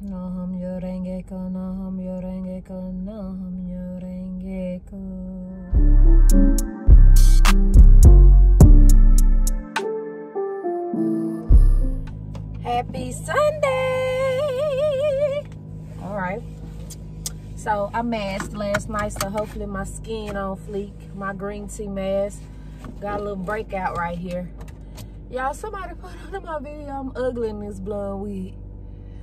Na ham yorenge ko, na ham yorenge ko, na ham yorenge ko. Happy Sunday! All right. So I masked last night, so hopefully my skin on fleek. My green tea mask. Got a little breakout right here. Y'all, somebody put under my video I'm ugly in this blonde wig.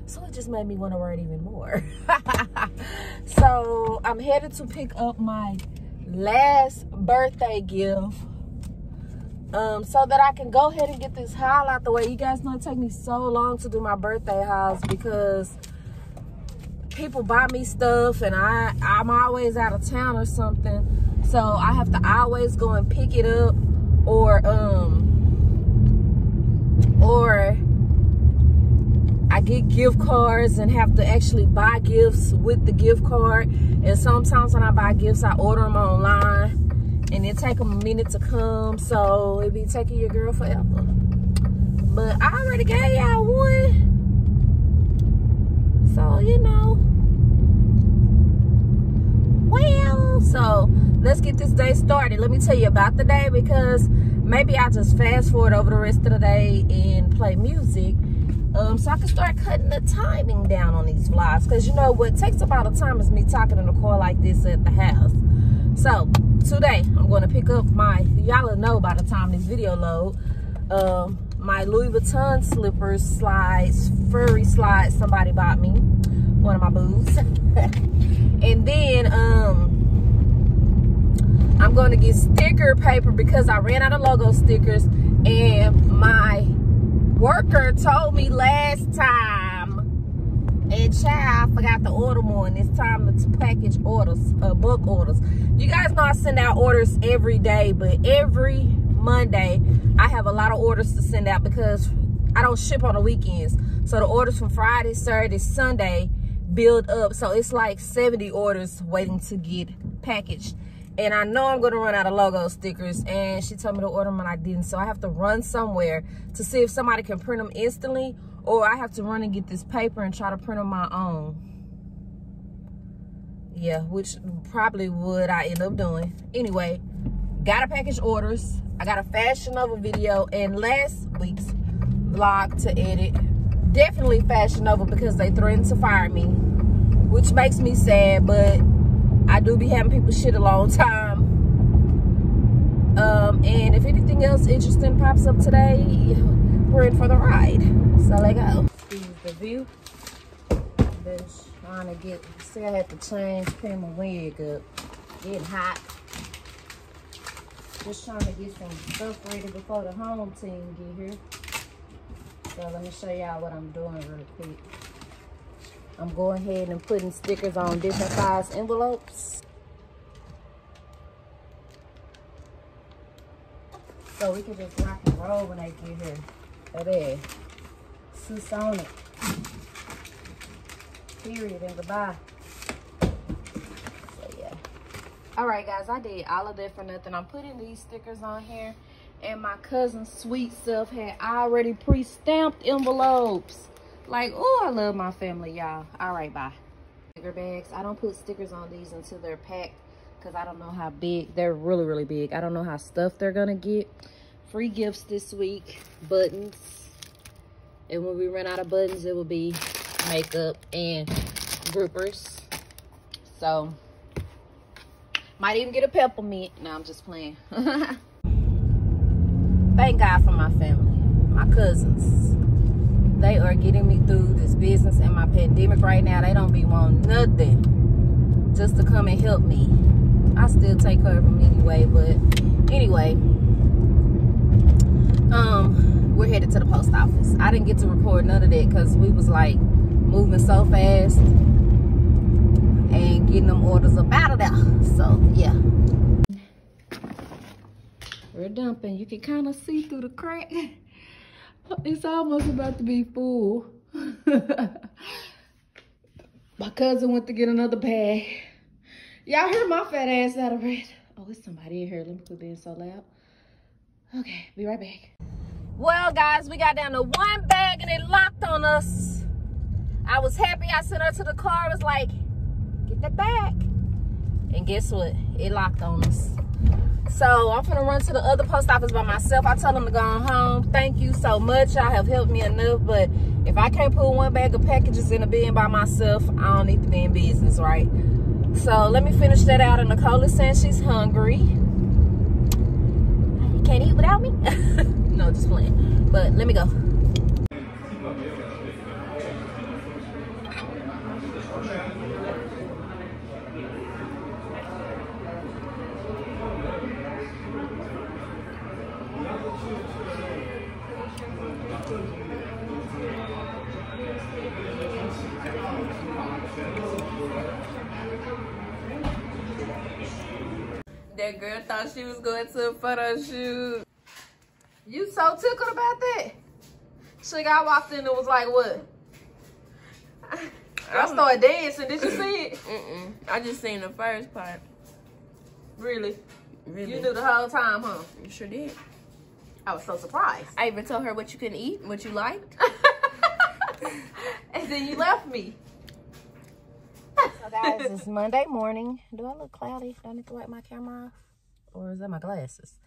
So it just made me want to wear it even more. so I'm headed to pick up my last birthday gift. Um, so that I can go ahead and get this haul out the way. You guys know it take me so long to do my birthday hauls because people buy me stuff and I, I'm always out of town or something. So I have to always go and pick it up or um or I get gift cards and have to actually buy gifts with the gift card. And sometimes when I buy gifts, I order them online and it take a minute to come. So it be taking your girl forever. But I already gave y'all one. So, you know. Well, so let's get this day started. Let me tell you about the day because maybe I just fast forward over the rest of the day and play music. Um, so I can start cutting the timing down on these vlogs. Because you know what takes about a time is me talking in the car like this at the house. So today I'm going to pick up my, y'all know by the time this video load, um, my Louis Vuitton slippers, slides, furry slides somebody bought me. One of my boots. and then um, I'm going to get sticker paper because I ran out of logo stickers and my worker told me last time and child I forgot to order more and it's time to package orders uh book orders. You guys know I send out orders every day but every Monday I have a lot of orders to send out because I don't ship on the weekends. So the orders from Friday Saturday Sunday build up. So it's like 70 orders waiting to get packaged and I know I'm gonna run out of logo stickers and she told me to order them and I didn't. So I have to run somewhere to see if somebody can print them instantly or I have to run and get this paper and try to print on my own. Yeah which probably would I end up doing. Anyway gotta package orders. I got a Fashion Nova video and last week's vlog to edit definitely Fashion Nova because they threatened to fire me which makes me sad but I do be having people shit a long time. Um, and if anything else interesting pops up today, we're in for the ride. So let go. Is the view. Been trying to get, see I had to change, pin my wig up. Getting hot. Just trying to get some stuff ready before the home team get here. So let me show y'all what I'm doing real quick. I'm going ahead and putting stickers on different size envelopes. So we can just rock and roll when they get here. There. Sus on it. Period and goodbye. So yeah. Alright guys, I did all of that for nothing. I'm putting these stickers on here. And my cousin's sweet self had already pre-stamped envelopes. Like, oh, I love my family, y'all. All right, bye. Sticker bags. I don't put stickers on these until they're packed because I don't know how big. They're really, really big. I don't know how stuffed they're going to get. Free gifts this week. Buttons. And when we run out of buttons, it will be makeup and grippers. So, might even get a peppermint. No, I'm just playing. Thank God for my family. My cousins they are getting me through this business and my pandemic right now. They don't be wanting nothing just to come and help me. I still take care of them anyway, but anyway, um, we're headed to the post office. I didn't get to record none of that because we was like moving so fast and getting them orders up out of there. So yeah. We're dumping. You can kind of see through the crack. It's almost about to be full. my cousin went to get another bag. Y'all heard my fat ass out of it. Oh, it's somebody in here. Let me quit being so loud. Okay, be right back. Well, guys, we got down to one bag and it locked on us. I was happy. I sent her to the car. I was like, get that back. And guess what? It locked on us. So I'm gonna run to the other post office by myself. I told them to go home. Thank you so much. Y'all have helped me enough. But if I can't put one bag of packages in a bin by myself, I don't need to be in business, right? So let me finish that out. And Nichole is saying she's hungry. You can't eat without me? no, just playing. But let me go. That girl thought she was going to a photo shoot. You so tickled about that? She got walked in and was like, what? I started dancing. Did you see it? Mm-mm. I just seen the first part. Really? Really? You knew the whole time, huh? You sure did. I was so surprised. I even told her what you couldn't eat, what you liked. and then you left me. So guys, it's Monday morning. Do I look cloudy? Do I need to wipe my camera off? Or is that my glasses?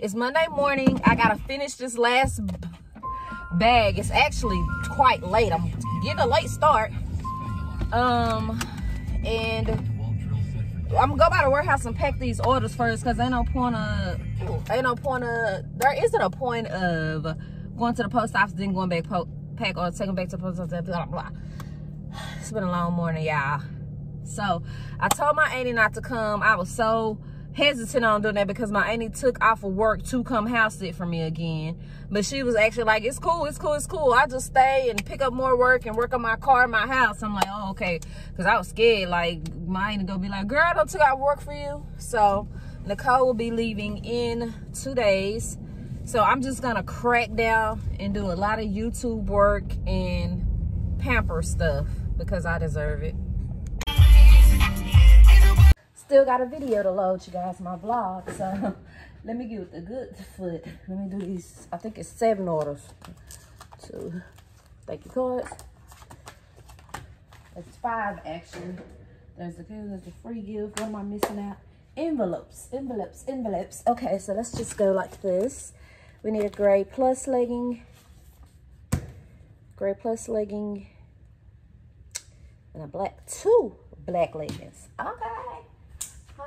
It's Monday morning. I gotta finish this last bag. It's actually quite late. I'm getting a late start. Um, and I'm gonna go by the warehouse and pack these orders first because ain't no point of ain't no point of there isn't a point of going to the post office then going back po pack or taking back to the post office blah blah. It's been a long morning, y'all. So I told my auntie not to come. I was so hesitant on doing that because my auntie took off of work to come house sit for me again. But she was actually like, it's cool, it's cool, it's cool. I just stay and pick up more work and work on my car my house. I'm like, oh, okay. Because I was scared. Like, my auntie gonna be like, girl, I don't took out work for you. So Nichole will be leaving in two days. So I'm just gonna crack down and do a lot of YouTube work and pamper stuff because I deserve it. Still got a video to load, you guys, my vlog. So let me get with the good foot. Let me do these, I think it's seven orders. Two, thank you cards. It's five actually. There's the good, there's the free gift. What am I missing out? Envelopes, envelopes, envelopes. Okay, so let's just go like this. We need a gray plus legging, gray plus legging, and a black, two black leggings. Okay.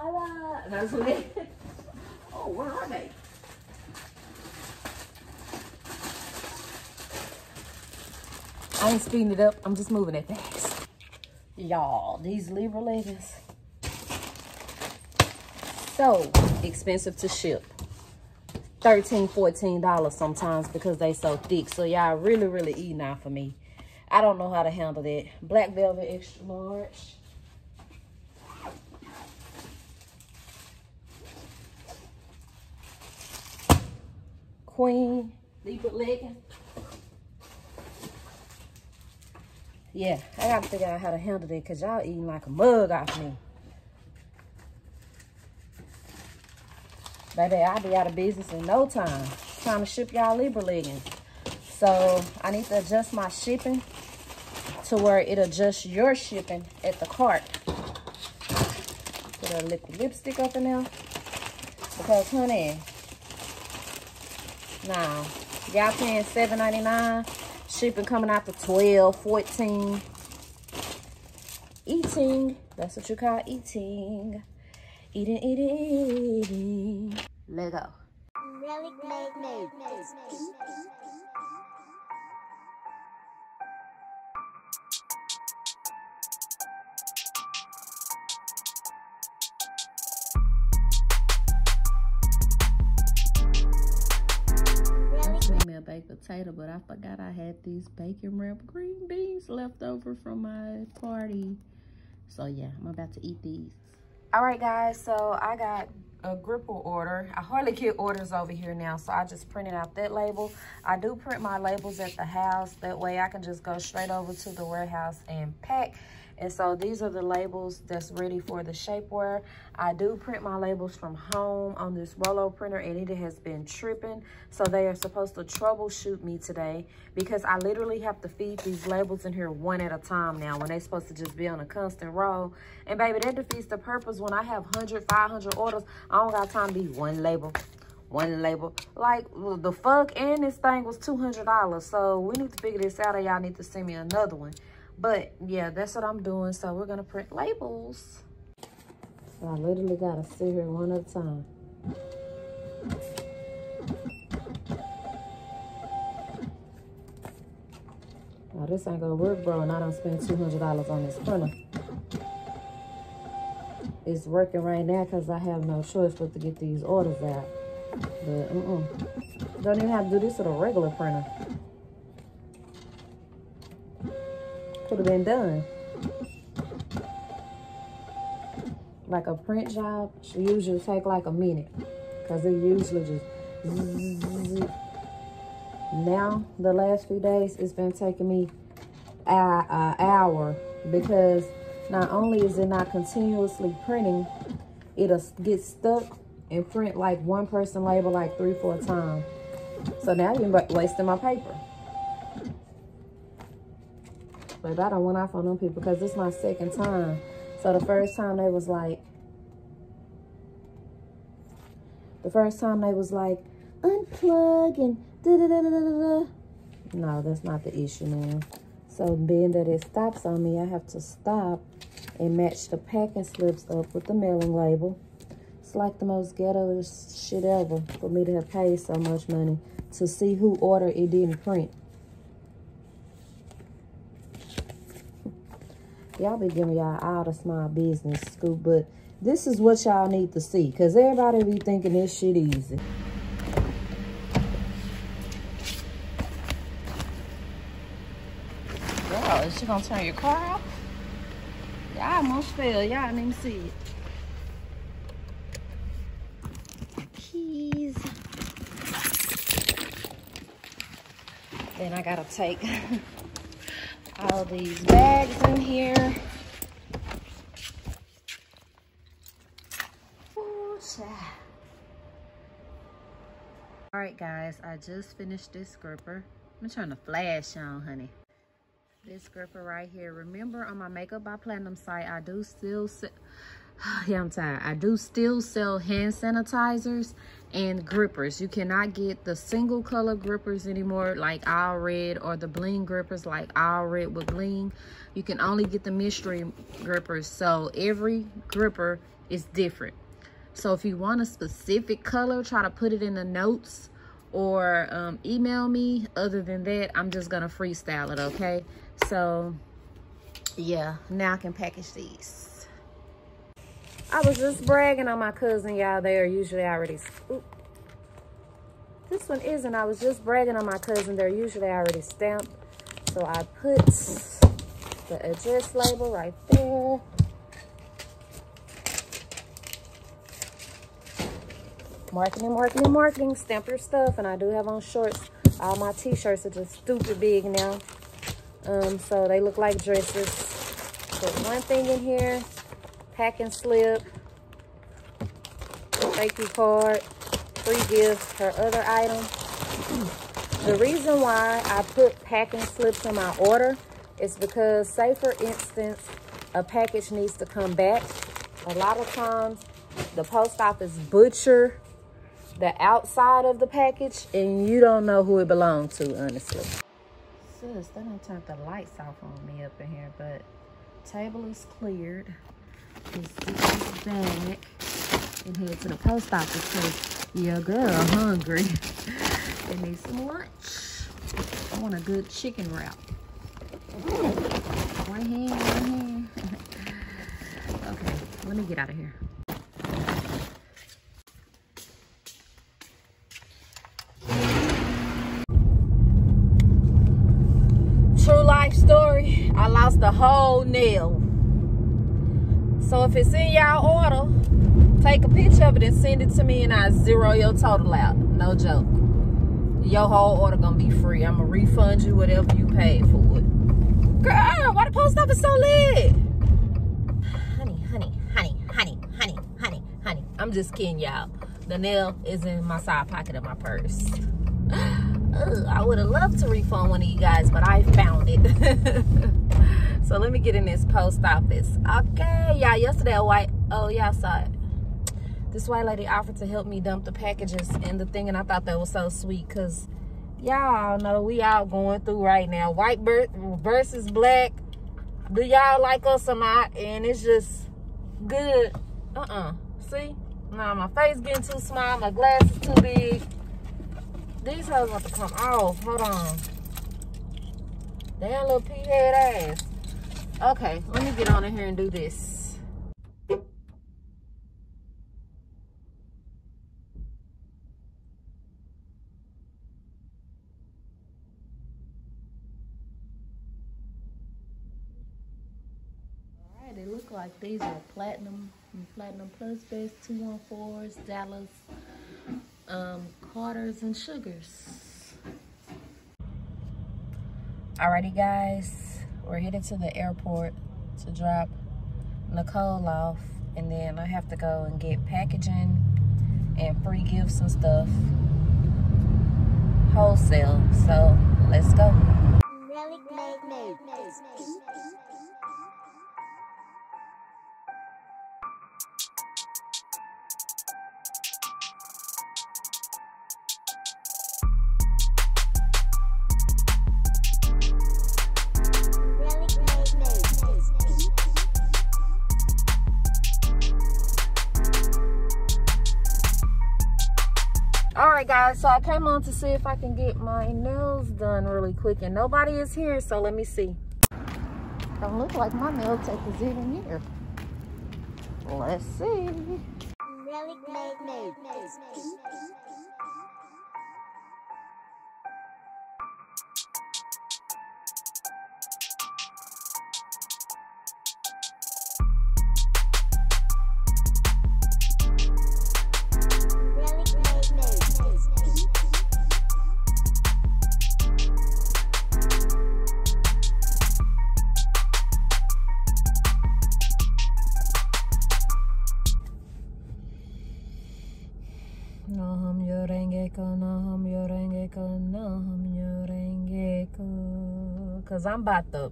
Holla. That's what it Oh, where are they? I ain't speeding it up. I'm just moving it fast. Y'all, these Libra leggings, so expensive to ship. $13, $14 sometimes because they so thick. So y'all really, really eating out for me. I don't know how to handle that. Black velvet extra large. Queen Libra legging. Yeah, I gotta figure out how to handle it because y'all eating like a mug off me. Baby, I'll be out of business in no time. Trying to ship y'all Libra leggings. So I need to adjust my shipping to where it adjusts your shipping at the cart. Put a liquid lipstick up in there. Because honey, now y'all paying $7.99. Shipping coming out to 12 14 Eating. That's what you call eating. Eating, eating, eating. Let go. Potato, but I forgot I had these bacon wrapped green beans left over from my party. So yeah, I'm about to eat these. All right, guys, so I got a gripper order. I hardly get orders over here now, so I just printed out that label. I do print my labels at the house. That way I can just go straight over to the warehouse and pack. And so these are the labels that's ready for the shapewear. I do print my labels from home on this Rollo printer and it has been tripping. So they are supposed to troubleshoot me today because I literally have to feed these labels in here one at a time now when they're supposed to just be on a constant roll. And baby, that defeats the purpose when I have 100, 500 orders. I don't got time to be one label, one label. Like the fuck and this thing was $200. So we need to figure this out or y'all need to send me another one. But yeah, that's what I'm doing. So we're gonna print labels. So I literally gotta sit here one at a time. Now this ain't gonna work, bro, and I don't spend $200 on this printer. It's working right now because I have no choice but to get these orders out. But, mm-mm. Don't even have to do this with a regular printer. Could have been done. Like a print job should usually take like a minute. Because it usually just now the last few days it's been taking me an hour because not only is it not continuously printing it'll get stuck and print like one person label like three four times. So now you're wasting my paper but I don't went off on them people because this is my second time. So the first time they was like, the first time they was like, unplug and da da da da da da. No, that's not the issue, man. So being that it stops on me, I have to stop and match the packing slips up with the mailing label. It's like the most ghetto shit ever for me to have paid so much money to see who ordered it didn't print. Y'all be giving y'all all the small business scoop, but this is what y'all need to see because everybody be thinking this shit easy. Girl, is she gonna turn your car off? Y'all almost fell. Y'all didn't even see it. Keys. Then I gotta take all these bags in here. All right, guys, I just finished this gripper. I'm trying to flash on, honey. This gripper right here. Remember on my Makeup by Platinum site, I do still yeah, I'm tired. I do still sell hand sanitizers and grippers. You cannot get the single color grippers anymore like All Red or the bling grippers like All Red with bling. You can only get the mystery grippers. So every gripper is different. So if you want a specific color, try to put it in the notes or um, email me. Other than that, I'm just going to freestyle it, okay? So, yeah, now I can package these. I was just bragging on my cousin, y'all. They are usually already... This one isn't. I was just bragging on my cousin. They're usually already stamped. So I put the address label right there. Marketing, marketing, marketing. Stamp your stuff. And I do have on shorts. All my t-shirts are just stupid big now. Um, so they look like dresses. Put one thing in here packing slip, thank you card, free gifts, her other item. The reason why I put packing slips in my order is because, say for instance, a package needs to come back. A lot of times, the post office butcher the outside of the package and you don't know who it belonged to, honestly. Sis, they don't turn the lights off on me up in here, but table is cleared is this bag and head to the post office because your girl hungry and need some lunch. I want a good chicken wrap. One hand, one hand. okay, let me get out of here. True life story. I lost the whole nail so if it's in y'all order, take a picture of it and send it to me and I zero your total out. No joke. Your whole order gonna be free. I'ma refund you whatever you paid for it. Girl, why the post office so lit? Honey, honey, honey, honey, honey, honey, honey. I'm just kidding y'all. The nail is in my side pocket of my purse. Ugh, I would have loved to refund one of you guys, but I found it. so let me get in this post office. Okay, y'all. Yesterday, a white. Oh, y'all saw it. This white lady offered to help me dump the packages and the thing, and I thought that was so sweet because y'all know we all going through right now. White versus black. Do y'all like us or not? And it's just good. Uh-uh. See? Now my face getting too small. My glasses too big. These hoes want to come off. Hold on. Damn little pea head ass. Okay, let me get on in here and do this. All right, they look like these are platinum and platinum plus best 214s dallas um, Carters and Sugars. Alrighty guys, we're headed to the airport to drop Nichole off and then I have to go and get packaging and free gifts and stuff wholesale. So let's go. Right so i came on to see if i can get my nails done really quick and nobody is here so let me see. Don't look like my nail tech is even here. Let's see Cause I'm about to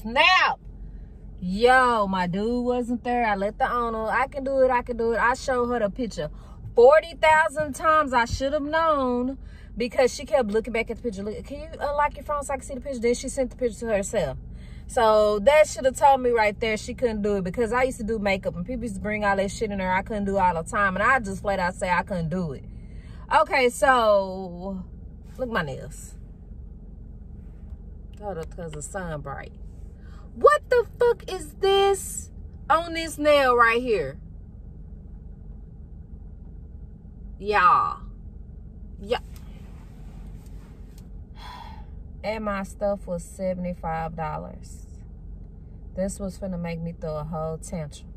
snap. Yo, my dude wasn't there. I let the owner, I can do it, I can do it. I showed her the picture 40,000 times. I should have known because she kept looking back at the picture. Look, can you unlock your phone so I can see the picture? Then she sent the picture to herself. So that should have told me right there she couldn't do it because I used to do makeup and people used to bring all that shit in there. I couldn't do all the time. And I just flat out say I couldn't do it. Okay, so look my nails. Up, because the sun bright. What the fuck is this on this nail right here? Y'all. Yeah. And my stuff was $75. This was finna make me throw a whole tantrum.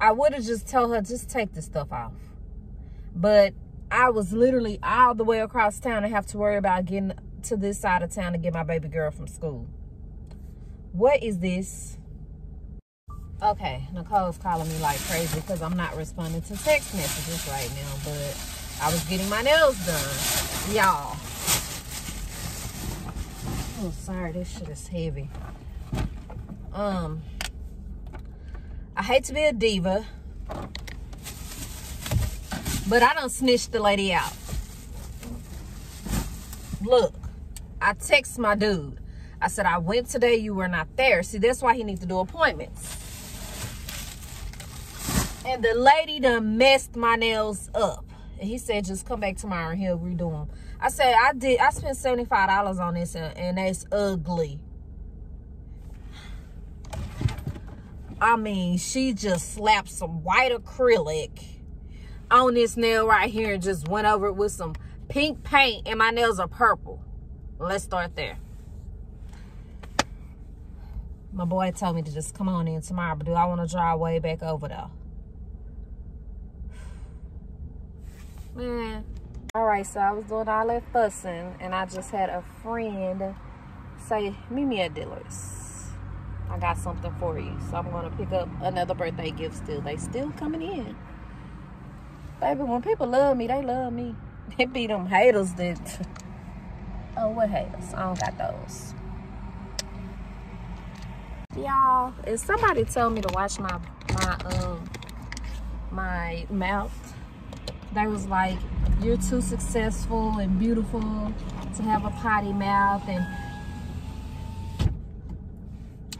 I would have just told her, just take the stuff off. But I was literally all the way across town and have to worry about getting to this side of town to get my baby girl from school. What is this? Okay, Nichole's calling me like crazy because I'm not responding to text messages right now, but I was getting my nails done. Y'all. Oh, sorry, this shit is heavy. Um, I hate to be a diva, but I don't snitch the lady out. Look, I text my dude. I said, I went today, you were not there. See, that's why he needs to do appointments. And the lady done messed my nails up. And he said, just come back tomorrow and he'll redo them. I said, I did, I spent $75 on this and, and it's ugly. I mean, she just slapped some white acrylic on this nail right here and just went over it with some pink paint and my nails are purple. Let's start there. My boy told me to just come on in tomorrow, but do I want to drive way back over though? Man. All right, so I was doing all that fussing, and I just had a friend say, meet me at Dillard's. I got something for you. So I'm gonna pick up another birthday gift still. They still coming in. Baby, when people love me, they love me. It be them haters that oh what haters? I don't got those. Y'all, if somebody told me to wash my my um my mouth, they was like, you're too successful and beautiful to have a potty mouth and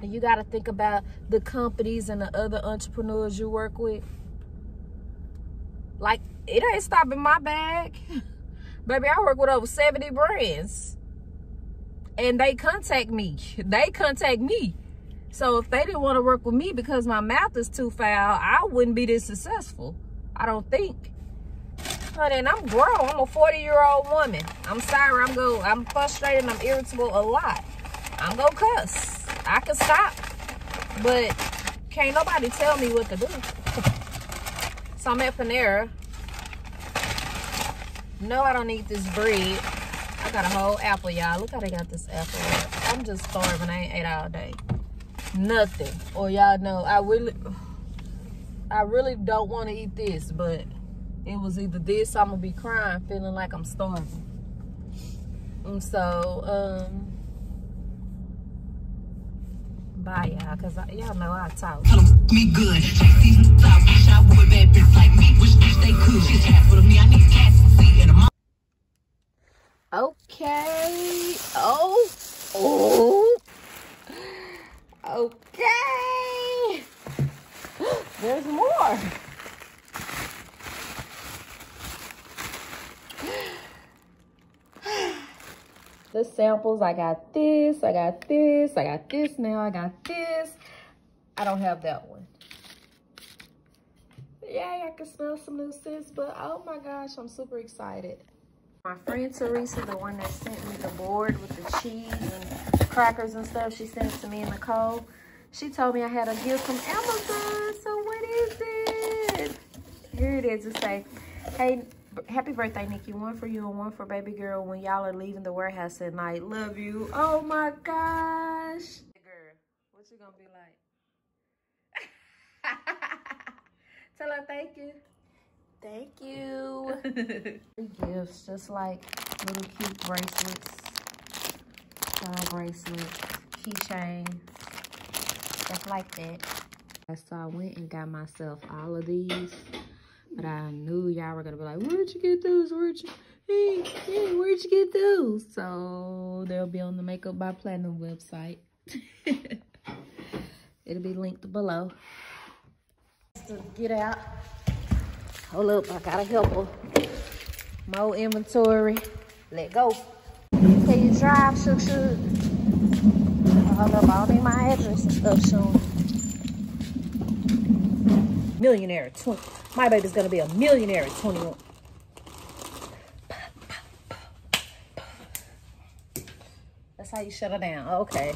you got to think about the companies and the other entrepreneurs you work with. Like, it ain't stopping my bag. Baby, I work with over 70 brands. And they contact me. They contact me. So if they didn't want to work with me because my mouth is too foul, I wouldn't be this successful. I don't think. Honey, and I'm grown. I'm a 40 year old woman. I'm sorry. I'm go. I'm frustrated. I'm irritable a lot. I'm gonna cuss. I can stop, but can't nobody tell me what to do. so I'm at Panera. No, I don't need this bread. I got a whole apple, y'all. Look how they got this apple. I'm just starving. I ain't ate all day. Nothing. Or y'all know, I really, I really don't want to eat this, but it was either this or I'm gonna be crying feeling like I'm starving and so um bye y'all because y'all know I talk me good they could she's half me I need cats and okay oh oh okay there's more the samples. I got this, I got this, I got this now, I got this. I don't have that one. Yay, I can smell some new scents, but oh my gosh, I'm super excited. My friend Teresa, the one that sent me the board with the cheese and crackers and stuff, she sent it to me and Nichole. She told me I had a gift from Amazon, so what is it? Here it is, it say, hey, happy birthday, Nikki. One for you and one for baby girl when y'all are leaving the warehouse at night. Love you. Oh my gosh. Girl, what you gonna be like? Tell her thank you. Thank you. gifts, just like little cute bracelets, star bracelets, keychains, stuff like that. So I went and got myself all of these. But I knew y'all were gonna be like, where'd you get those? Where'd you, hey, hey, where'd you get those? So they'll be on the Makeup by Platinum website. It'll be linked below. To get out. Hold up, I gotta help her. More inventory. Let go. Can you drive, Shook Shook? Hold up, I don't need my address up soon. Millionaire 20. My baby's gonna be a millionaire at 21. That's how you shut her down. Okay.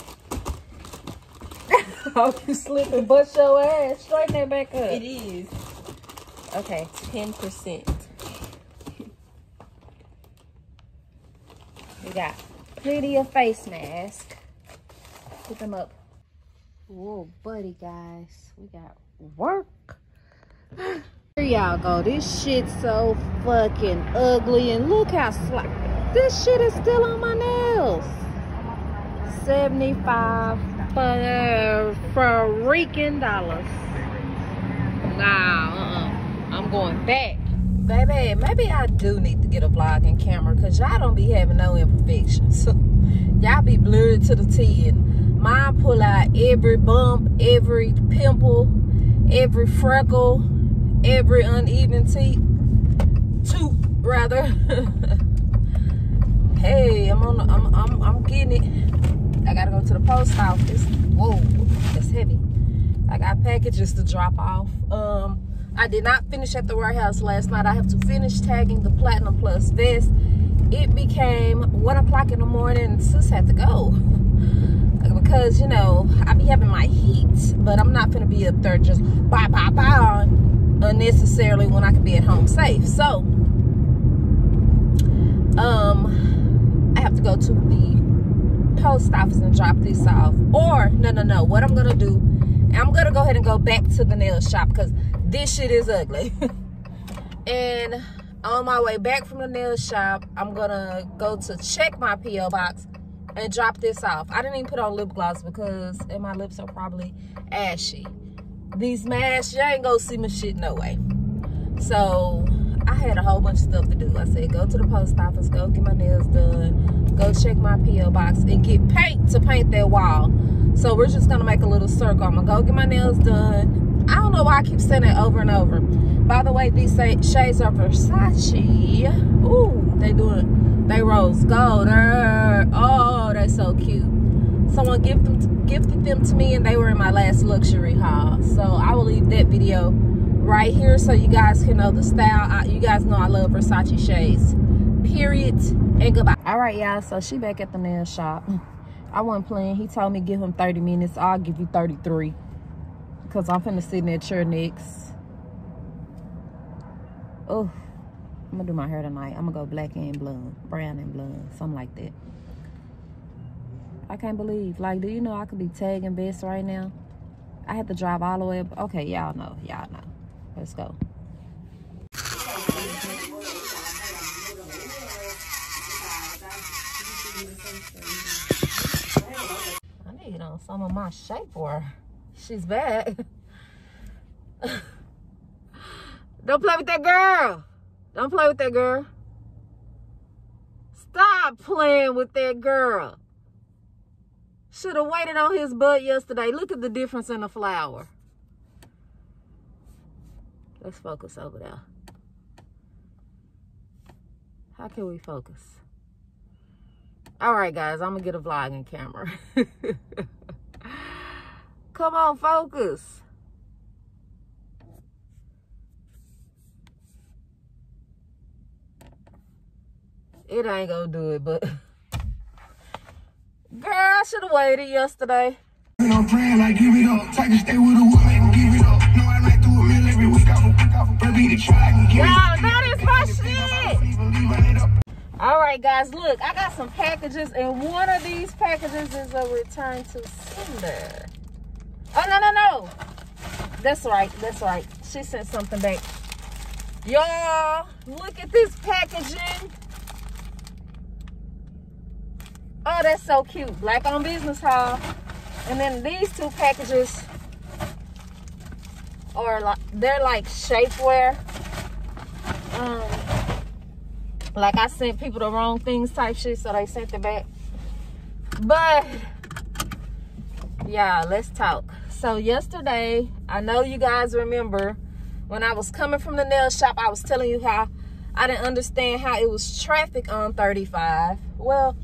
oh, you slip and bust your ass. Straighten that back up. It is. Okay. 10%. We got plenty of face mask. Put them up. Whoa, buddy, guys. We got work. Here y'all go. This shit's so fucking ugly. And look how slack. This shit is still on my nails. 75 for freaking dollars. Nah, uh-uh. I'm going back. Baby, maybe I do need to get a vlogging camera because y'all don't be having no imperfections. y'all be blurred to the T. And mine pull out every bump, every pimple, every freckle, every uneven teeth, tooth rather. hey, I'm on. The, I'm, I'm I'm getting it. I gotta go to the post office. Whoa, that's heavy. I got packages to drop off. Um, I did not finish at the warehouse last night. I have to finish tagging the Platinum Plus vest. It became one o'clock in the morning. Sis had to go because you know I be having my heat, but I'm not gonna be up there just bye bye bye unnecessarily when I could be at home safe. So, um, I have to go to the post office and drop this off. Or, no, no, no. What I'm going to do, I'm going to go ahead and go back to the nail shop because this shit is ugly. and on my way back from the nail shop, I'm going to go to check my P.O. box and drop this off. I didn't even put on lip gloss because and my lips are probably ashy. These masks, y'all ain't gonna see my shit no way. So I had a whole bunch of stuff to do. I said, go to the post office, go get my nails done, go check my P.O. box, and get paint to paint that wall. So we're just gonna make a little circle. I'm gonna go get my nails done. I don't know why I keep saying it over and over. By the way, these shades are Versace. Ooh, they doing, they rose gold. Oh, they're so cute. Someone gifted them to me and they were in my last luxury haul. So I will leave that video right here so you guys can know the style. I, you guys know I love Versace shades. Period. And goodbye. All right, y'all. So she back at the nail shop. I wasn't playing. He told me give him 30 minutes. I'll give you 33. Because I'm finna sit in that chair next. Oh, I'm gonna do my hair tonight. I'm gonna go black and blonde, brown and blonde, something like that. I can't believe, like, do you know I could be tagging Bess right now? I had to drive all the way up. Okay, y'all know, y'all know. Let's go. I need on some of my shapewear. She's back. Don't play with that girl. Don't play with that girl. Stop playing with that girl. Should have waited on his butt yesterday. Look at the difference in the flower. Let's focus over there. How can we focus? All right, guys, I'm going to get a vlogging camera. Come on, focus. It ain't gonna do it, but girl, I should have waited yesterday. No friend, like give it up. Try to stay with a woman, All right, guys, look, I got some packages, and one of these packages is a return to sender. Oh, no, no, no. That's right, that's right. She sent something back. Y'all, look at this packaging. Oh, that's so cute. Black on business haul. And then these two packages are like they're like shapewear. Um like I sent people the wrong things type shit, so they sent it back. But yeah, let's talk. So yesterday, I know you guys remember when I was coming from the nail shop, I was telling you how I didn't understand how it was traffic on 35. Well,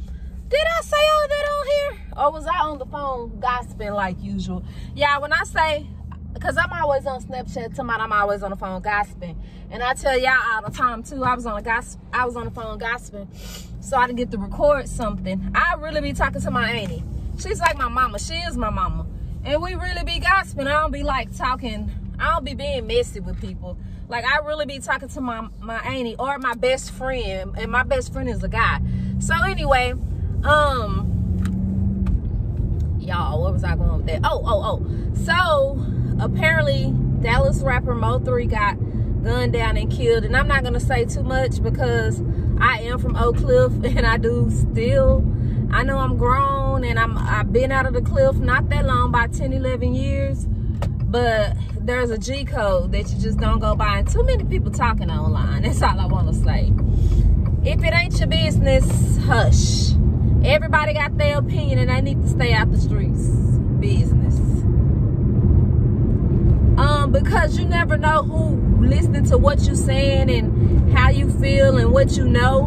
did I say all that on here? Or was I on the phone gossiping like usual? Yeah, when I say, because I'm always on Snapchat, tomorrow I'm always on the phone gossiping. And I tell y'all all the time too, I was on a gossip, I was on the phone gossiping so I didn't get to record something. I really be talking to my auntie. She's like my mama. She is my mama. And we really be gossiping. I don't be like talking, I don't be being messy with people. Like I really be talking to my, my auntie or my best friend. And my best friend is a guy. So anyway, um y'all what was i going with that oh oh oh so apparently dallas rapper mo3 got gunned down and killed and i'm not gonna say too much because i am from oak cliff and i do still i know i'm grown and i'm i've been out of the cliff not that long about 10 11 years but there's a g code that you just don't go by and too many people talking online that's all i want to say if it ain't your business hush Everybody got their opinion and they need to stay out the streets. Business. Because you never know who listening to what you're saying and how you feel and what you know.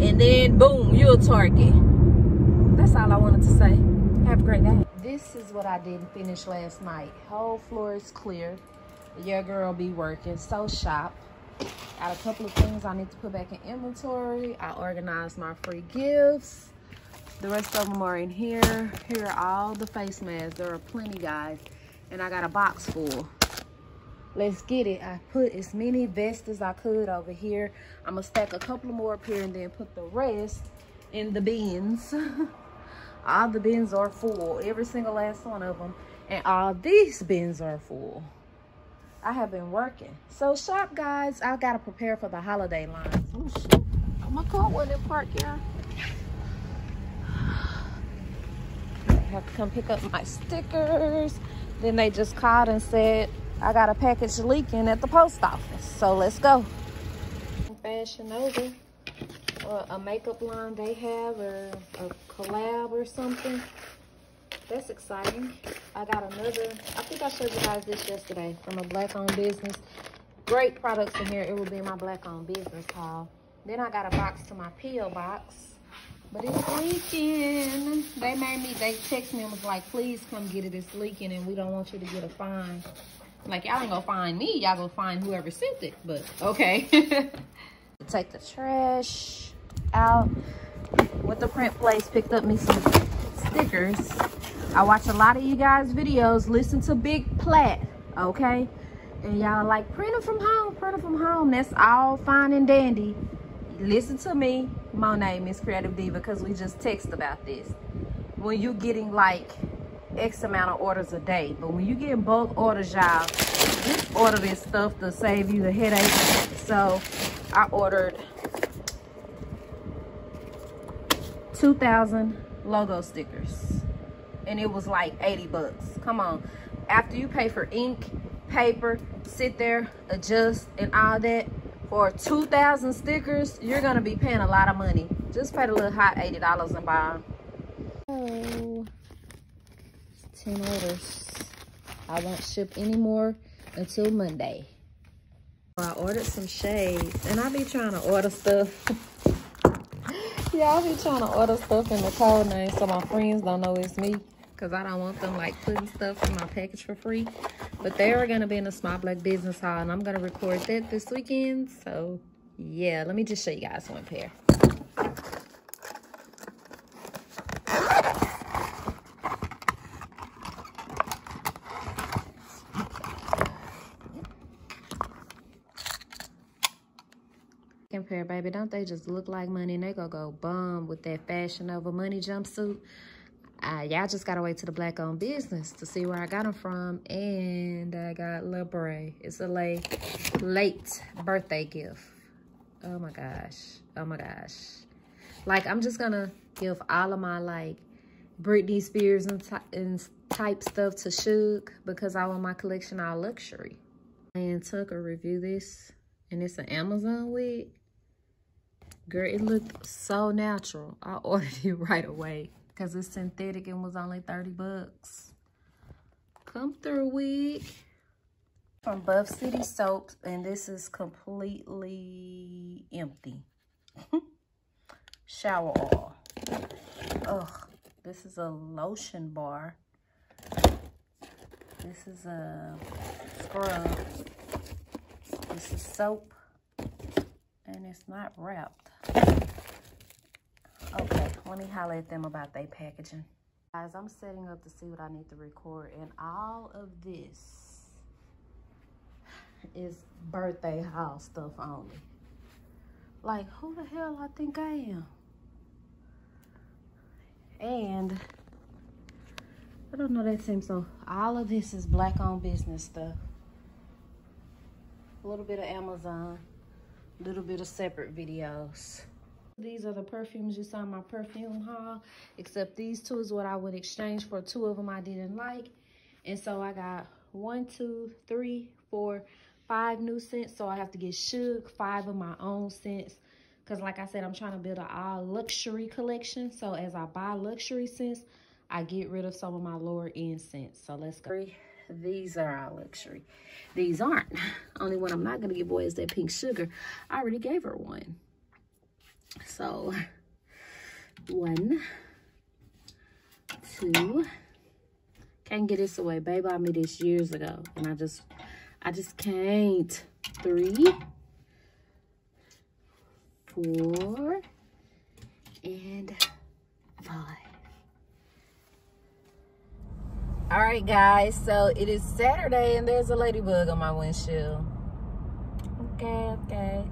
And then boom, you're a target. That's all I wanted to say. Have a great day. This is what I didn't finish last night. Whole floor is clear. Your girl be working. So shop. Got a couple of things I need to put back in inventory. I organized my free gifts. The rest of them are in here. Here are all the face masks. There are plenty, guys. And I got a box full. Let's get it. I put as many vests as I could over here. I'm to stack a couple more up here and then put the rest in the bins. All the bins are full, every single last one of them. And all these bins are full. I have been working. So shop guys, I gotta prepare for the holiday lines. Oh shoot, my car wasn't in park, y'all. have to come pick up my stickers. Then they just called and said, I got a package leaking at the post office. So let's go. Fashion Nova, or a makeup line they have, or a collab or something. That's exciting. I got another, I think I showed you guys this yesterday from a black owned business. Great products in here. It will be my black owned business haul. Then I got a box to my P.O. box. But it's leaking. They made me, they text me and was like, please come get it. It's leaking and we don't want you to get a fine. Like, y'all ain't gonna find me. Y'all gonna find whoever sent it. But, okay. Take the trash out. With the print place, picked up me some stickers. I watch a lot of you guys' videos. Listen to Big Plat, okay? And y'all like, print them from home, print them from home. That's all fine and dandy listen to me, My name is Creative Diva, because we just text about this. When you're getting like X amount of orders a day, but when you get bulk orders, y'all, just order this stuff to save you the headache. So I ordered 2,000 logo stickers and it was like 80 bucks. Come on. After you pay for ink, paper, sit there, adjust and all that, for 2,000 stickers, you're gonna be paying a lot of money. Just pay the little hot $80 and buy them. Oh, 10 orders. I won't ship anymore until Monday. I ordered some shades and I be trying to order stuff. yeah, I be trying to order stuff in the code name so my friends don't know it's me because I don't want them like putting stuff in my package for free. But they are going to be in a small black business Hall, and I'm going to record that this weekend. So yeah, let me just show you guys one pair. pair, baby. Don't they just look like money? And they gonna go bum with that Fashion Nova money jumpsuit uh, y'all just gotta wait to the black owned business to see where I got them from. And I got La Bray. It's a late, late birthday gift. Oh my gosh. Oh my gosh. Like, I'm just gonna give all of my, like, Britney Spears and, and type stuff to Suge because I want my collection all luxury. And Tucker review this, and it's an Amazon wig. Girl, it looked so natural. I ordered it right away because it's synthetic and was only 30 bucks. Come through wig from Buff City Soaps, and this is completely empty. Shower oil. Ugh, this is a lotion bar. This is a scrub. This is soap, and it's not wrapped. Okay, let me at them about their packaging. Guys, I'm setting up to see what I need to record, and all of this is birthday house stuff only. Like, who the hell I think I am? And I don't know that seems so. All of this is black owned business stuff. A little bit of Amazon, little bit of separate videos. These are the perfumes you saw in my perfume haul, except these two is what I would exchange for. Two of them I didn't like. And so I got one, two, three, four, five new scents. So I have to get Suge five of my own scents. Because like I said, I'm trying to build an all luxury collection. So as I buy luxury scents, I get rid of some of my lower end scents. So let's go. These are our luxury. These aren't. Only one I'm not going to give away is that pink sugar. I already gave her one. So one, two, can't get this away. Babe bought me this years ago and I just, I just can't. Three, four, and five. All right, guys, so it is Saturday and there's a ladybug on my windshield. Okay, okay.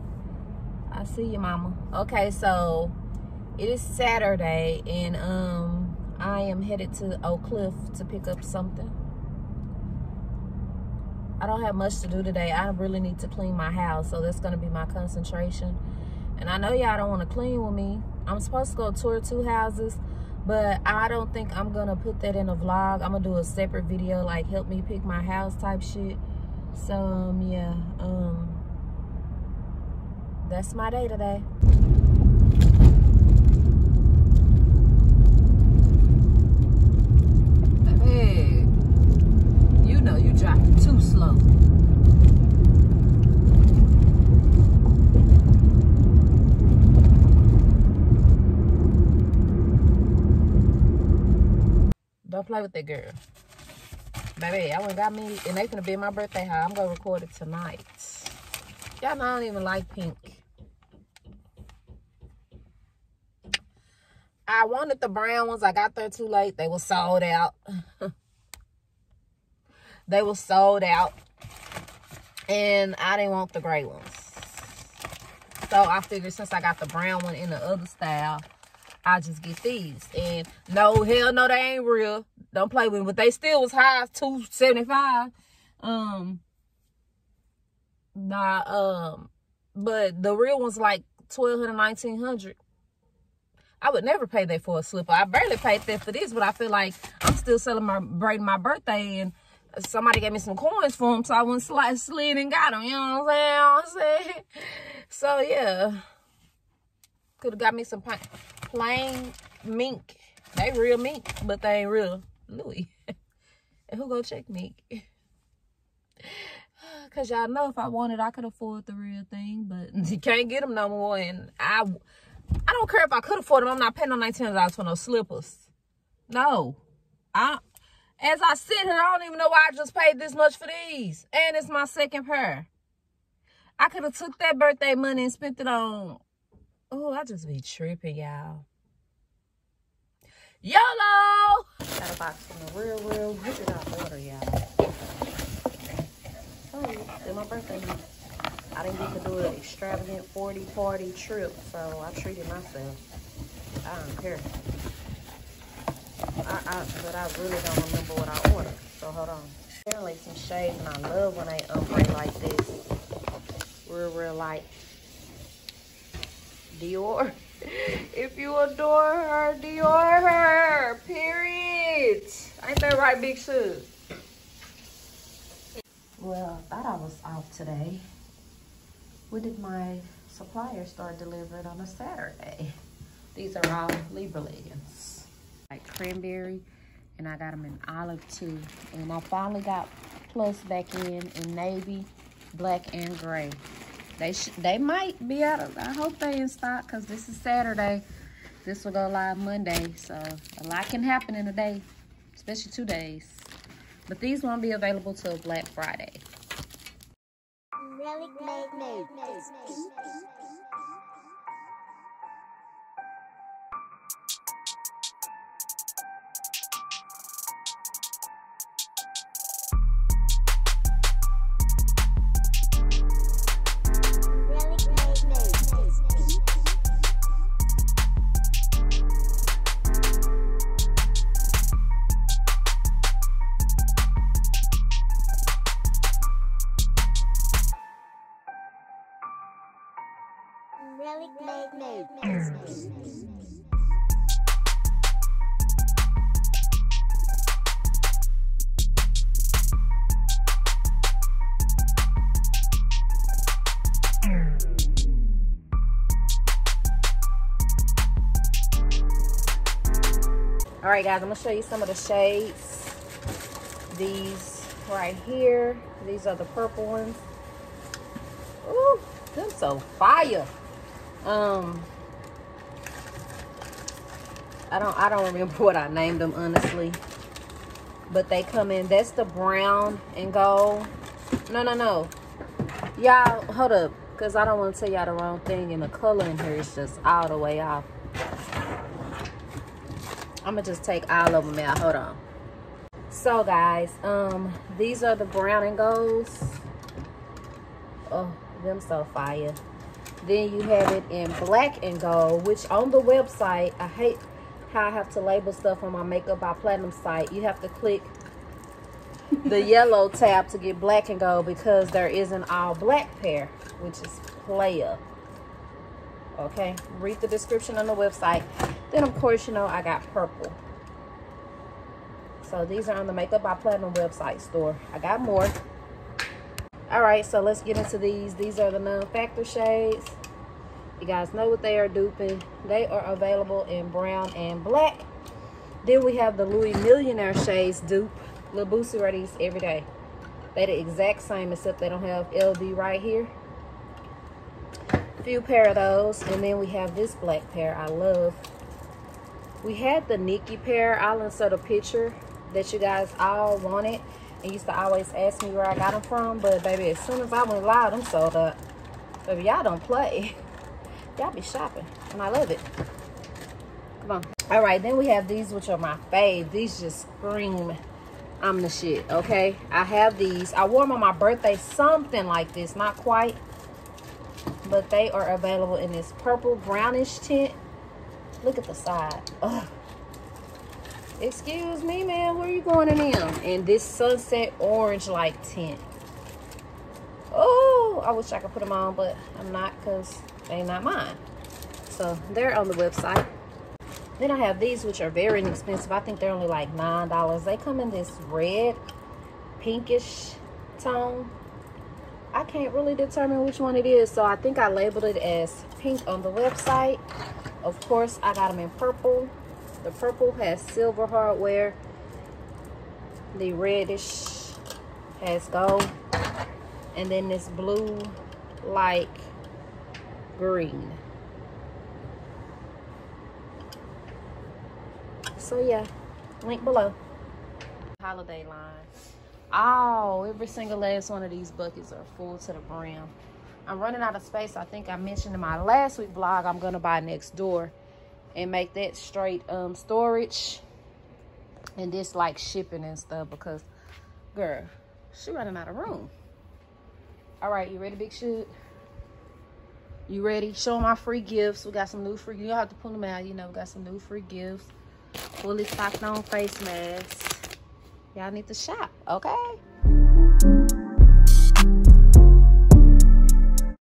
I see you, mama. Okay, so it is Saturday, and um, I am headed to Oak Cliff to pick up something. I don't have much to do today. I really need to clean my house, so that's gonna be my concentration. And I know y'all don't want to clean with me. I'm supposed to go tour two houses, but I don't think I'm gonna put that in a vlog. I'm gonna do a separate video, like help me pick my house type shit. So um, yeah, um, that's my day today. Hey, you know you driving too slow. Don't play with that girl. Baby, I went got me, and they gonna be my birthday high. I'm gonna record it tonight. Y'all know I don't even like pink. I wanted the brown ones. I got there too late. They were sold out. they were sold out. And I didn't want the gray ones. So I figured since I got the brown one in the other style, I just get these. And no, hell no, they ain't real. Don't play with them. But they still was high, as 275 Um nah, um, but the real one's like 1200 1900 I would never pay that for a slipper. I barely paid that for this, but I feel like I'm still celebrating my birthday and somebody gave me some coins for them, so I went slide, slid and got them. You know what I'm saying? So, yeah. Could have got me some plain mink. They real mink, but they ain't real Louis. and who go check mink? Because y'all know if I wanted, I could afford the real thing, but you can't get them no more. And I I don't care if I could afford them. I'm not paying no $19 for no slippers. No. I, as I sit here, I don't even know why I just paid this much for these. And it's my second pair. I could have took that birthday money and spent it on... Oh, I just be tripping, y'all. YOLO! Got a box from the RealReal, rip it out order, y'all. Oh, it's my birthday. I didn't get to do an extravagant 40 party trip, so I treated myself. I don't care. I, I, but I really don't remember what I ordered, so hold on. Apparently some shade, and I love when they umbre like this. Real, real light. Dior. if you adore her, Dior her. Period. Ain't that right, Big Sis? Well, I thought I was off today. When did my supplier start delivering on a Saturday? These are all Libra leggings. Like cranberry, and I got them in olive too. And I finally got plus back in in navy, black, and gray. They they might be out of, I hope they in stock because this is Saturday. This will go live Monday. So a lot can happen in a day, especially two days. But these won't be available till Black Friday. Right guys i'm gonna show you some of the shades. These right here these are the purple ones. Ooh, them so fire. Um i don't i don't remember what i named them honestly. But they come in that's the brown and gold. No no no. Y'all hold up because i don't want to tell y'all the wrong thing and the color in here is just all the way off I'm gonna just take all of them out. Hold on. So guys, um, these are the brown and golds. Oh, them so fire. Then you have it in black and gold, which on the website, I hate, how I have to label stuff on my Makeup by Platinum site. You have to click the yellow tab to get black and gold because there is an all black pair, which is Playa. Okay, read the description on the website. Then, of course, you know, I got purple. So these are on the Makeup by Platinum website store. I got more. All right, so let's get into these. These are the non-factor shades. You guys know what they are duping. They are available in brown and black. Then we have the Louis Millionaire shades dupe. Lil Boosie these every day. They're the exact same except they don't have LV right here. Few pair of those. And then we have this black pair I love. We had the Nikki pair. I'll insert a picture that you guys all wanted and used to always ask me where I got them from. But baby, as soon as I went live, them sold up. Baby, y'all don't play. Y'all be shopping, and I love it. Come on. All right, then we have these, which are my fave. These just scream, I'm the shit, okay? I have these. I wore them on my birthday, something like this. Not quite, but they are available in this purple brownish tint. Look at the side. Ugh. Excuse me, man. Where are you going in them? And this sunset orange like tint. Oh, I wish I could put them on, but I'm not because they not mine. So they're on the website. Then I have these, which are very inexpensive. I think they're only like $9. They come in this red, pinkish tone. I can't really determine which one it is. So I think I labeled it as pink on the website. Of course, I got them in purple. The purple has silver hardware. The reddish has gold. And then this blue, like green. So yeah, link below. Holiday line. Oh, every single last one of these buckets are full to the brim. I'm running out of space. I think I mentioned in my last week vlog, I'm gonna buy next door and make that straight um, storage and this like shipping and stuff because girl, she running out of room. All right, you ready, Big Shoot? You ready? Show my free gifts. We got some new free. You have to pull them out. You know, we got some new free gifts. Fully stocked on face masks. Y'all need to shop, okay?